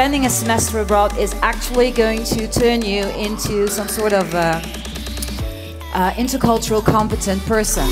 spending a semester abroad is actually going to turn you into some sort of uh, uh, intercultural competent person.